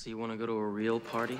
So you want to go to a real party?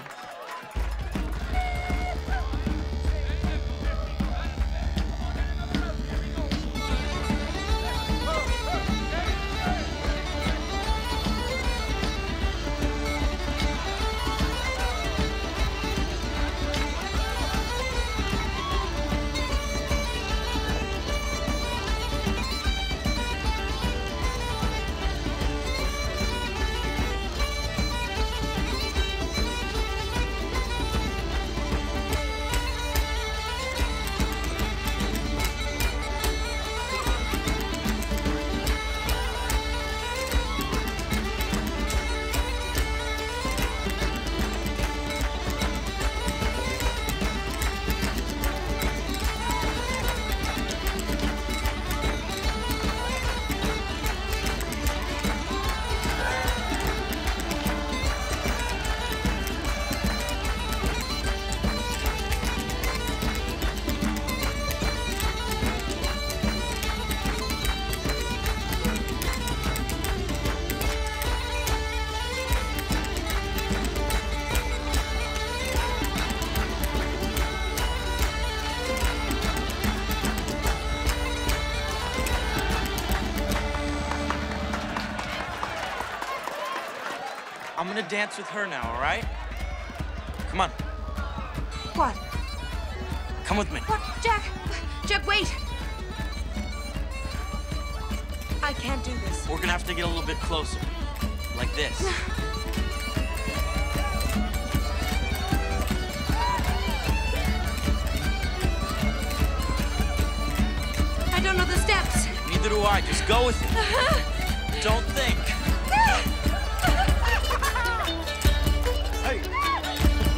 I'm gonna dance with her now, all right? Come on, What? come with me. What? Jack! Jack, wait! I can't do this. We're gonna have to get a little bit closer. Like this. I don't know the steps. Neither do I. Just go with it. Uh-huh. Don't